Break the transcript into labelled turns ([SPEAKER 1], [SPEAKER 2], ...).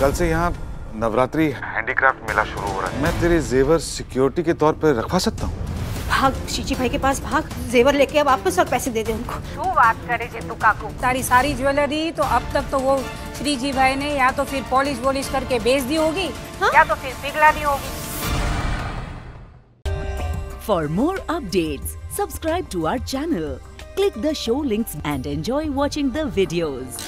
[SPEAKER 1] कल से यहाँ नवरात्रि हैंडीक्राफ्ट मेला शुरू हो रहा है। मैं तेरे जेवर सिक्योरिटी के तौर पर रखवा सकता हूँ।
[SPEAKER 2] भाग शीची भाई के पास भाग। जेवर लेके अब वापस और पैसे दे दे उनको।
[SPEAKER 3] क्यों बात करे जे काकू। तारी सारी ज्वेलरी तो अब तक तो वो श्री जी भाई ने या तो फिर पॉलिश वॉलिश करके बेच दी होगी
[SPEAKER 2] हा?
[SPEAKER 3] या तो फिर पिघला दी होगी।
[SPEAKER 4] For more update subscribe to our channel click the show links and enjoy watching the videos